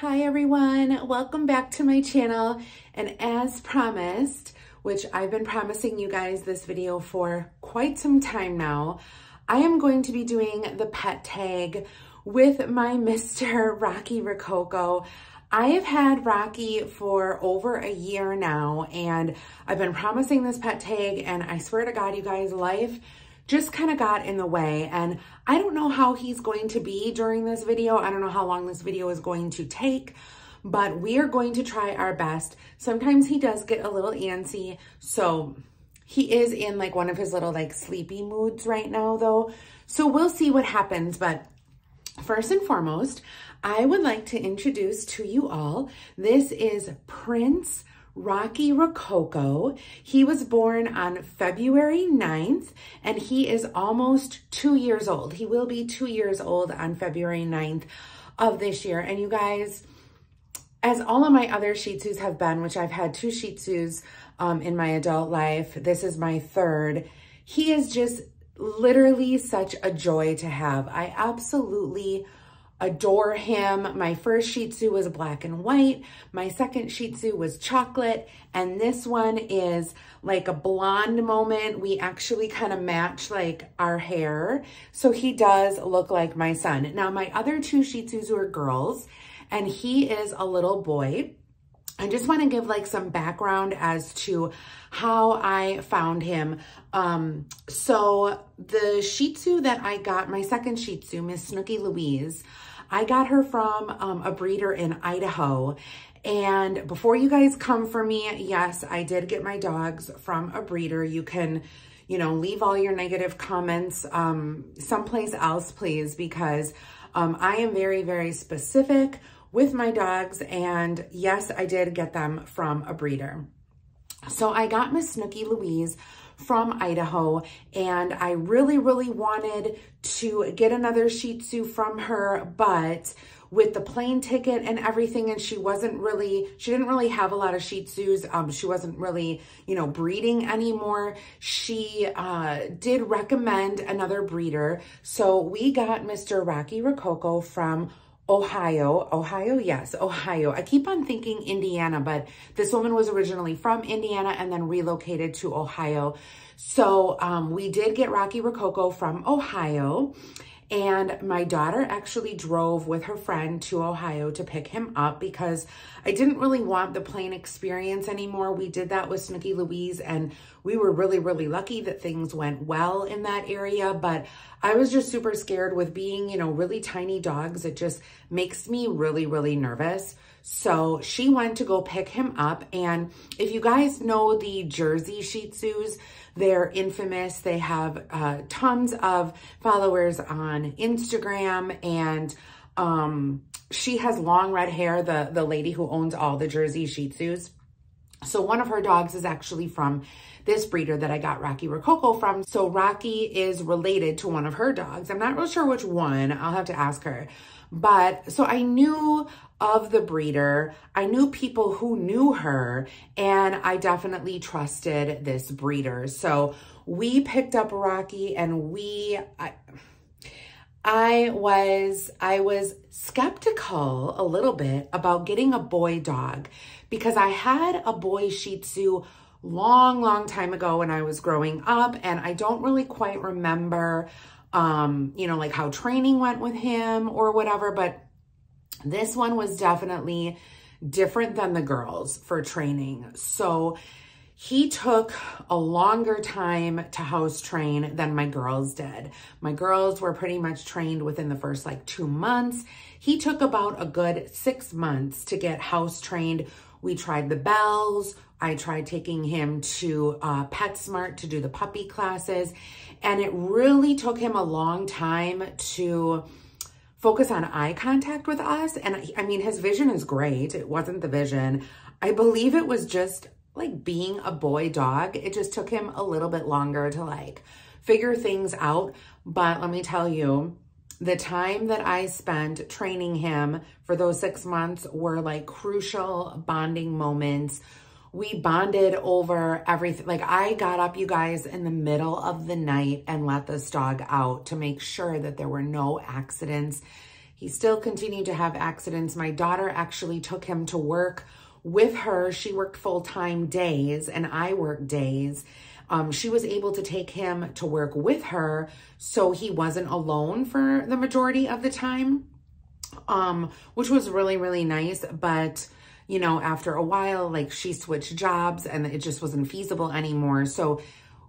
Hi everyone, welcome back to my channel. And as promised, which I've been promising you guys this video for quite some time now, I am going to be doing the pet tag with my Mr. Rocky Rococo. I have had Rocky for over a year now and I've been promising this pet tag and I swear to God, you guys, life just kind of got in the way. And I don't know how he's going to be during this video. I don't know how long this video is going to take, but we are going to try our best. Sometimes he does get a little antsy. So he is in like one of his little like sleepy moods right now though. So we'll see what happens. But first and foremost, I would like to introduce to you all, this is Prince Rocky Rococo. He was born on February 9th and he is almost two years old. He will be two years old on February 9th of this year. And you guys, as all of my other Shih Tzus have been, which I've had two Shih Tzus um, in my adult life, this is my third. He is just literally such a joy to have. I absolutely adore him. My first Shih Tzu was black and white. My second Shih Tzu was chocolate. And this one is like a blonde moment. We actually kind of match like our hair. So he does look like my son. Now my other two Shih Tzus were girls and he is a little boy. I just want to give like some background as to how I found him. Um, so the Shih Tzu that I got, my second Shih Tzu, Miss Snooky Louise, I got her from um, a breeder in Idaho. And before you guys come for me, yes, I did get my dogs from a breeder. You can, you know, leave all your negative comments um, someplace else, please, because um, I am very, very specific with my dogs. And yes, I did get them from a breeder. So I got Miss Snooky Louise from Idaho and I really, really wanted to get another Shih Tzu from her, but with the plane ticket and everything and she wasn't really she didn't really have a lot of shih tzus. Um she wasn't really you know breeding anymore. She uh did recommend another breeder. So we got mr rocky rococo from Ohio, Ohio, yes, Ohio. I keep on thinking Indiana, but this woman was originally from Indiana and then relocated to Ohio. So um, we did get Rocky Rococo from Ohio. And my daughter actually drove with her friend to Ohio to pick him up because I didn't really want the plane experience anymore. We did that with Snooky Louise and we were really, really lucky that things went well in that area. But I was just super scared with being, you know, really tiny dogs. It just makes me really, really nervous. So she went to go pick him up. And if you guys know the Jersey Shih Tzus, they're infamous. They have uh, tons of followers on Instagram and um, she has long red hair, the, the lady who owns all the Jersey Shih Tzus. So one of her dogs is actually from this breeder that I got Rocky Rococo from. So Rocky is related to one of her dogs. I'm not real sure which one. I'll have to ask her. But so I knew of the breeder. I knew people who knew her and I definitely trusted this breeder. So we picked up Rocky and we, I, I was, I was skeptical a little bit about getting a boy dog because I had a boy Shih Tzu long, long time ago when I was growing up. And I don't really quite remember, um, you know, like how training went with him or whatever. But this one was definitely different than the girls for training. So he took a longer time to house train than my girls did. My girls were pretty much trained within the first like two months. He took about a good six months to get house trained. We tried the bells, I tried taking him to uh, PetSmart to do the puppy classes, and it really took him a long time to focus on eye contact with us. And I mean, his vision is great. It wasn't the vision. I believe it was just like being a boy dog. It just took him a little bit longer to like figure things out. But let me tell you, the time that I spent training him for those six months were like crucial bonding moments we bonded over everything. Like I got up, you guys, in the middle of the night and let this dog out to make sure that there were no accidents He still continued to have accidents. My daughter actually took him to work with her. She worked full-time days and I worked days. Um, she was able to take him to work with her so he wasn't alone for the majority of the time, um, which was really, really nice. But, you know, after a while, like she switched jobs and it just wasn't feasible anymore. So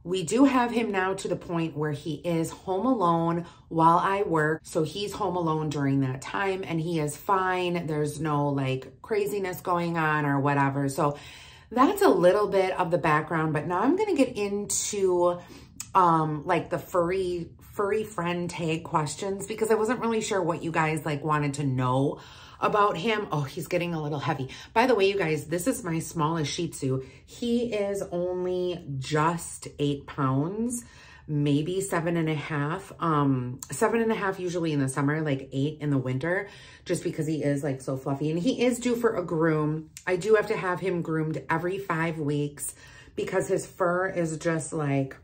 we do have him now to the point where he is home alone while I work. So he's home alone during that time and he is fine. There's no like craziness going on or whatever. So that's a little bit of the background, but now I'm going to get into um, like the furry, furry friend tag questions because I wasn't really sure what you guys like wanted to know about him. Oh, he's getting a little heavy. By the way, you guys, this is my smallest Shih Tzu. He is only just eight pounds, maybe seven and a half. Um, seven and a half usually in the summer, like eight in the winter, just because he is like so fluffy. And he is due for a groom. I do have to have him groomed every five weeks because his fur is just like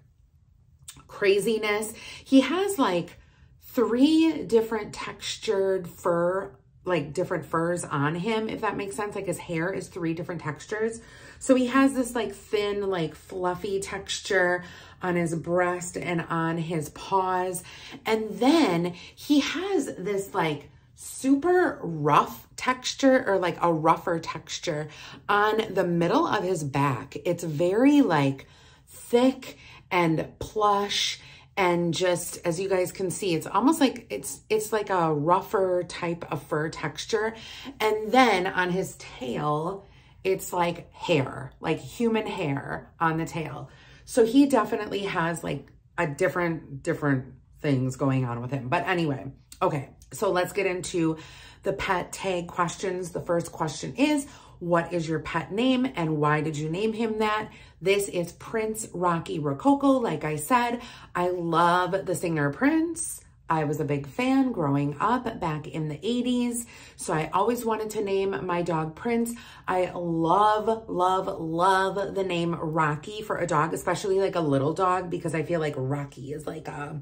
craziness. He has like three different textured fur like different furs on him, if that makes sense. Like his hair is three different textures. So he has this like thin, like fluffy texture on his breast and on his paws. And then he has this like super rough texture or like a rougher texture on the middle of his back. It's very like thick and plush and just as you guys can see it's almost like it's it's like a rougher type of fur texture. And then on his tail it's like hair like human hair on the tail. So he definitely has like a different different things going on with him. But anyway okay. So let's get into the pet tag questions. The first question is what is your pet name and why did you name him that? This is Prince Rocky Rococo. Like I said, I love the singer Prince. I was a big fan growing up back in the 80s. So I always wanted to name my dog Prince. I love, love, love the name Rocky for a dog, especially like a little dog, because I feel like Rocky is like a,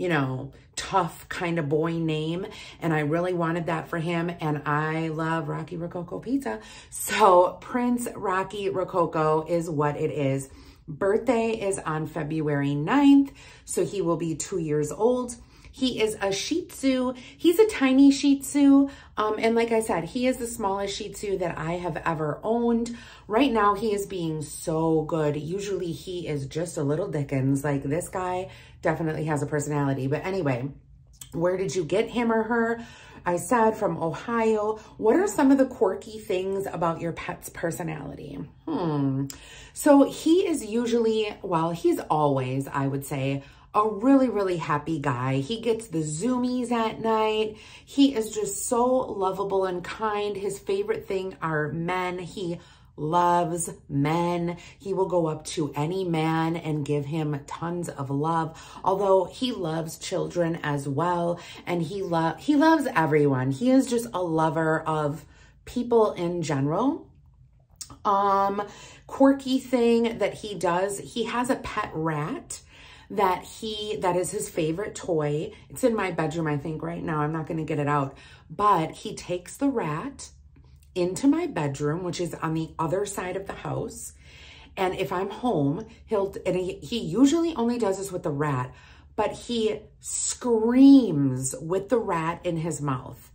you know, tough kind of boy name. And I really wanted that for him. And I love Rocky Rococo pizza. So Prince Rocky Rococo is what it is. Birthday is on February 9th. So he will be two years old. He is a Shih Tzu. He's a tiny Shih Tzu. Um, and like I said, he is the smallest Shih Tzu that I have ever owned. Right now, he is being so good. Usually he is just a little Dickens. Like this guy definitely has a personality. But anyway, where did you get him or her? I said from Ohio. What are some of the quirky things about your pet's personality? Hmm. So he is usually, well, he's always, I would say, a really, really happy guy. He gets the zoomies at night. He is just so lovable and kind. His favorite thing are men. He loves men. He will go up to any man and give him tons of love. Although he loves children as well. And he, lo he loves everyone. He is just a lover of people in general. Um, quirky thing that he does, he has a pet rat that he, that is his favorite toy. It's in my bedroom, I think, right now. I'm not going to get it out. But he takes the rat into my bedroom, which is on the other side of the house. And if I'm home, he'll, and he, he usually only does this with the rat, but he screams with the rat in his mouth.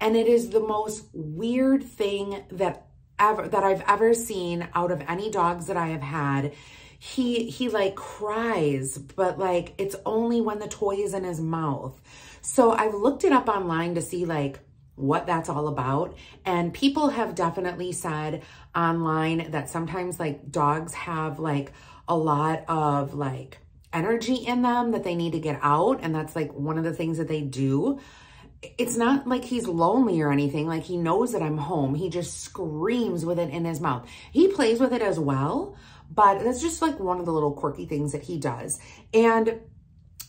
And it is the most weird thing that ever, that I've ever seen out of any dogs that I have had he he like cries, but like it's only when the toy is in his mouth. So I've looked it up online to see like what that's all about. And people have definitely said online that sometimes like dogs have like a lot of like energy in them that they need to get out. And that's like one of the things that they do. It's not like he's lonely or anything. Like he knows that I'm home. He just screams with it in his mouth. He plays with it as well, but that's just like one of the little quirky things that he does. And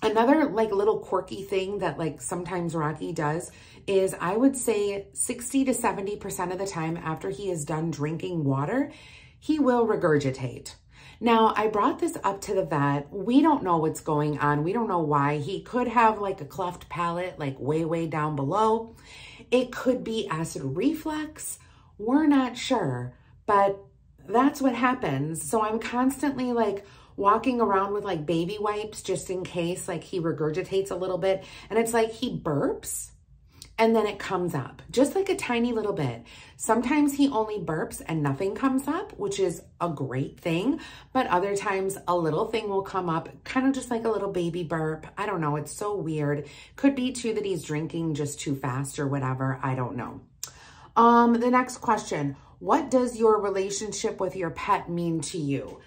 another like little quirky thing that like sometimes Rocky does is I would say 60 to 70% of the time after he is done drinking water, he will regurgitate. Now, I brought this up to the vet. We don't know what's going on. We don't know why. He could have like a cleft palate, like way, way down below. It could be acid reflux. We're not sure, but that's what happens. So I'm constantly like walking around with like baby wipes just in case like he regurgitates a little bit. And it's like he burps and then it comes up just like a tiny little bit. Sometimes he only burps and nothing comes up, which is a great thing. But other times a little thing will come up, kind of just like a little baby burp. I don't know. It's so weird. Could be too that he's drinking just too fast or whatever. I don't know. Um, the next question, what does your relationship with your pet mean to you?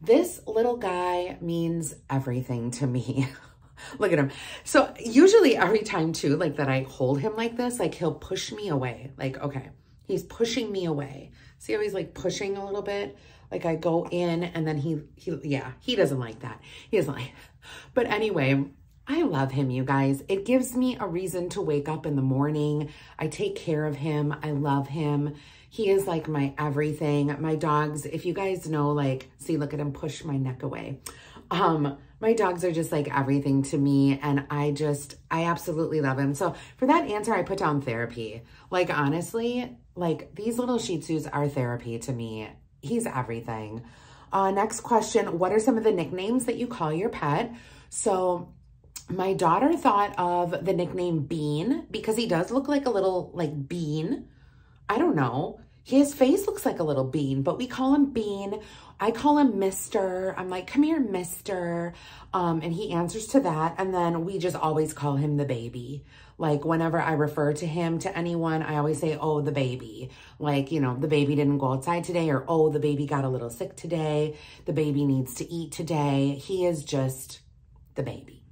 This little guy means everything to me. Look at him. So usually every time too, like that I hold him like this, like he'll push me away. Like, okay, he's pushing me away. See how he's like pushing a little bit? Like I go in and then he, he yeah, he doesn't like that. He doesn't like, but anyway, I love him, you guys. It gives me a reason to wake up in the morning. I take care of him. I love him. He is like my everything. My dogs, if you guys know, like, see, look at him push my neck away. Um, my dogs are just like everything to me and I just, I absolutely love him. So for that answer, I put down therapy. Like honestly, like these little Shih Tzus are therapy to me. He's everything. Uh, next question, what are some of the nicknames that you call your pet? So my daughter thought of the nickname Bean because he does look like a little like bean. I don't know. His face looks like a little bean, but we call him Bean. I call him Mr. I'm like, come here, Mr. Um, and he answers to that. And then we just always call him the baby. Like whenever I refer to him to anyone, I always say, oh, the baby. Like, you know, the baby didn't go outside today or, oh, the baby got a little sick today. The baby needs to eat today. He is just the baby.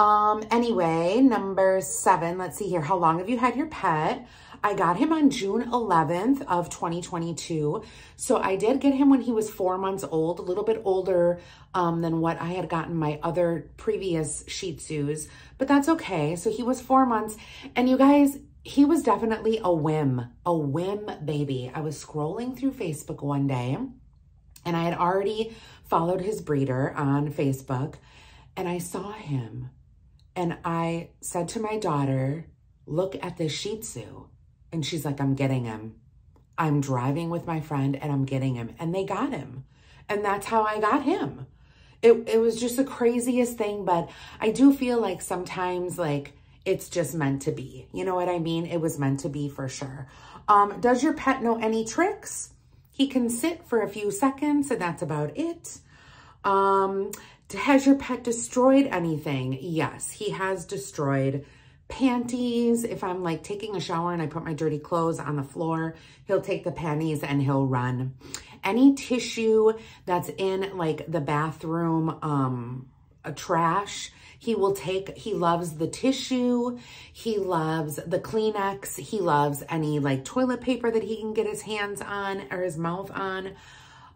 Um, anyway, number seven, let's see here. How long have you had your pet? I got him on June 11th of 2022. So I did get him when he was four months old, a little bit older um, than what I had gotten my other previous Shih Tzus, but that's okay. So he was four months. And you guys, he was definitely a whim, a whim baby. I was scrolling through Facebook one day and I had already followed his breeder on Facebook and I saw him and I said to my daughter, look at this Shih Tzu. And she's like, I'm getting him. I'm driving with my friend and I'm getting him. And they got him. And that's how I got him. It, it was just the craziest thing. But I do feel like sometimes like it's just meant to be. You know what I mean? It was meant to be for sure. Um, does your pet know any tricks? He can sit for a few seconds and that's about it. Um, has your pet destroyed anything? Yes, he has destroyed panties. If I'm like taking a shower and I put my dirty clothes on the floor, he'll take the panties and he'll run. Any tissue that's in like the bathroom, um, a trash, he will take, he loves the tissue. He loves the Kleenex. He loves any like toilet paper that he can get his hands on or his mouth on.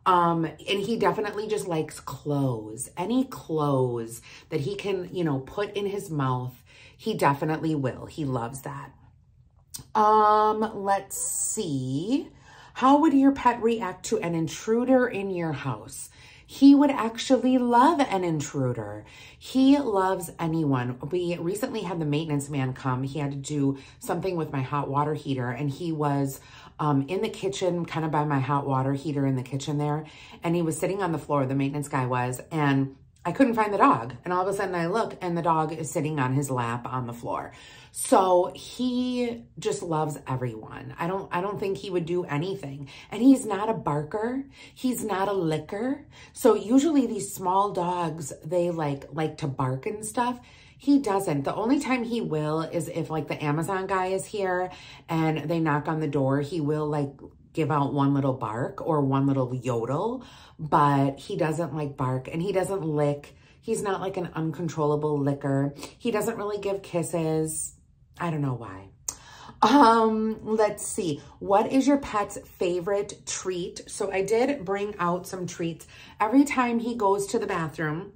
Um, and he definitely just likes clothes. Any clothes that he can, you know, put in his mouth he definitely will. He loves that. Um, let's see. How would your pet react to an intruder in your house? He would actually love an intruder. He loves anyone. We recently had the maintenance man come. He had to do something with my hot water heater and he was um, in the kitchen, kind of by my hot water heater in the kitchen there. And he was sitting on the floor, the maintenance guy was, and I couldn't find the dog. And all of a sudden I look and the dog is sitting on his lap on the floor. So he just loves everyone. I don't, I don't think he would do anything. And he's not a barker. He's not a licker. So usually these small dogs, they like, like to bark and stuff. He doesn't. The only time he will is if like the Amazon guy is here and they knock on the door, he will like give out one little bark or one little yodel, but he doesn't like bark and he doesn't lick. He's not like an uncontrollable licker. He doesn't really give kisses. I don't know why. Um, let's see. What is your pet's favorite treat? So I did bring out some treats. Every time he goes to the bathroom,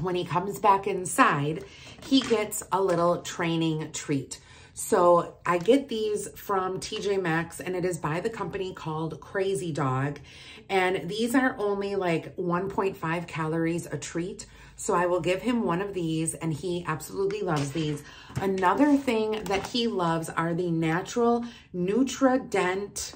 when he comes back inside, he gets a little training treat. So I get these from TJ Maxx and it is by the company called Crazy Dog. And these are only like 1.5 calories a treat. So I will give him one of these and he absolutely loves these. Another thing that he loves are the natural Nutri Dent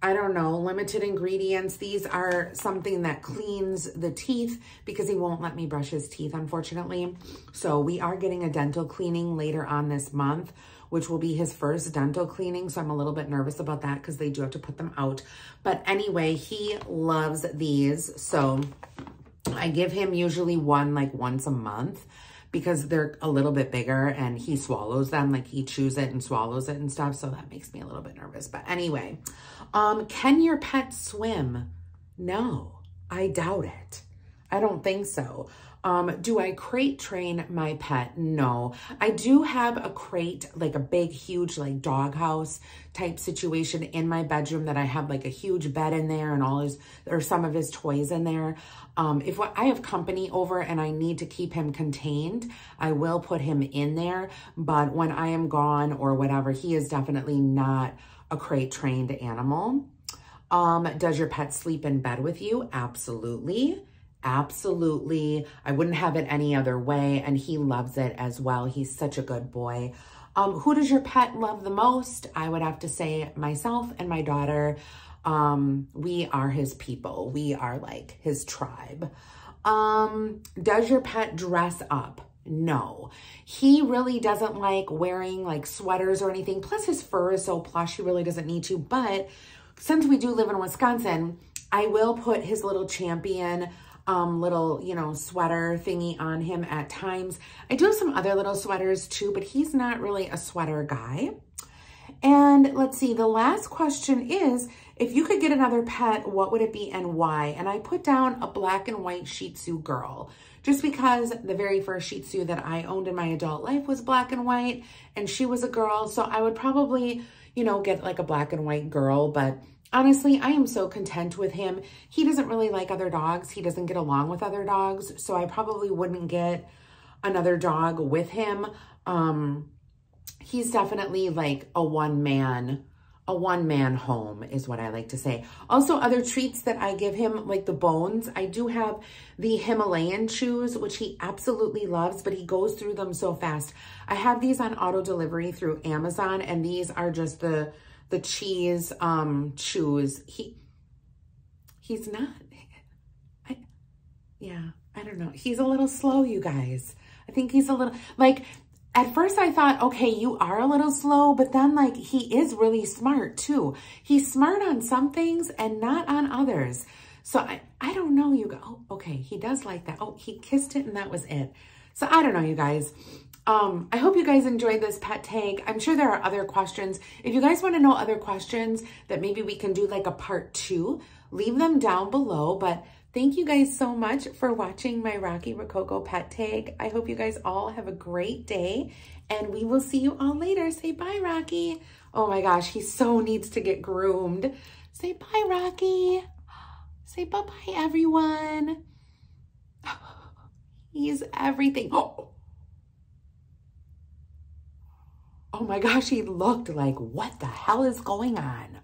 I don't know, limited ingredients. These are something that cleans the teeth because he won't let me brush his teeth, unfortunately. So we are getting a dental cleaning later on this month, which will be his first dental cleaning. So I'm a little bit nervous about that because they do have to put them out. But anyway, he loves these. So I give him usually one like once a month because they're a little bit bigger and he swallows them, like he chews it and swallows it and stuff. So that makes me a little bit nervous. But anyway, um, can your pet swim? No, I doubt it. I don't think so. Um, do I crate train my pet? No. I do have a crate, like a big, huge, like doghouse type situation in my bedroom that I have like a huge bed in there and all his, or some of his toys in there. Um, if I have company over and I need to keep him contained, I will put him in there. But when I am gone or whatever, he is definitely not a crate trained animal. Um, does your pet sleep in bed with you? Absolutely. Absolutely. I wouldn't have it any other way. And he loves it as well. He's such a good boy. Um, who does your pet love the most? I would have to say myself and my daughter. Um, we are his people. We are like his tribe. Um, does your pet dress up? No, he really doesn't like wearing like sweaters or anything. Plus his fur is so plush, he really doesn't need to. But since we do live in Wisconsin, I will put his little champion um, little, you know, sweater thingy on him at times. I do have some other little sweaters too, but he's not really a sweater guy. And let's see, the last question is, if you could get another pet, what would it be and why? And I put down a black and white Shih Tzu girl, just because the very first Shih Tzu that I owned in my adult life was black and white, and she was a girl. So I would probably, you know, get like a black and white girl, but honestly, I am so content with him. He doesn't really like other dogs. He doesn't get along with other dogs. So I probably wouldn't get another dog with him. Um, he's definitely like a one man, a one man home is what I like to say. Also other treats that I give him, like the bones, I do have the Himalayan chews, which he absolutely loves, but he goes through them so fast. I have these on auto delivery through Amazon and these are just the the cheese um, chews. He, he's not, I, yeah, I don't know. He's a little slow, you guys. I think he's a little, like, at first I thought, okay, you are a little slow, but then like he is really smart too. He's smart on some things and not on others. So I, I don't know, you go, oh, okay, he does like that. Oh, he kissed it and that was it. So I don't know, you guys. Um, I hope you guys enjoyed this pet tag. I'm sure there are other questions. If you guys want to know other questions that maybe we can do like a part two, leave them down below. But thank you guys so much for watching my Rocky Rococo pet tag. I hope you guys all have a great day and we will see you all later. Say bye, Rocky. Oh my gosh, he so needs to get groomed. Say bye, Rocky. Say bye-bye, everyone. He's everything. Oh. Oh my gosh, he looked like, what the hell is going on?